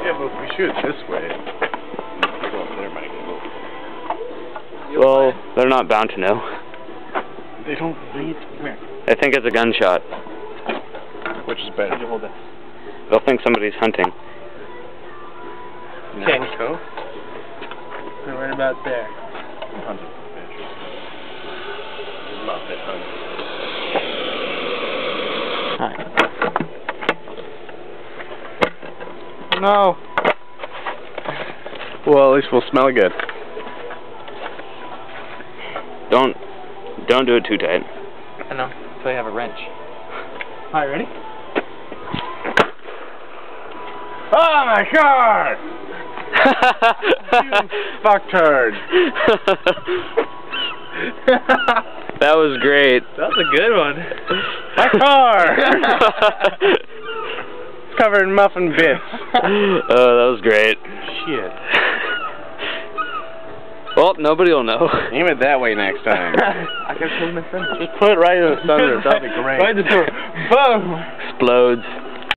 Yeah, but if we shoot it this way, people up there might know. Well, they're not bound to know. They don't read. Come here. I think it's a gunshot. Which is better? hold it? They'll think somebody's hunting. Okay. Narco? We're right about there. Hunting fish. About that hunting. No. Well, at least we'll smell good. Don't don't do it too tight. I know. So you have a wrench. Alright, ready? Oh my god! Fuck turd. that was great. That was a good one. My car! it's covered in muffin bits. oh, that was great. Shit. Well, nobody will know. Aim it that way next time. I can hold my friend. Just put it right in the center. That'd be great. Right in the door. Boom! Explodes.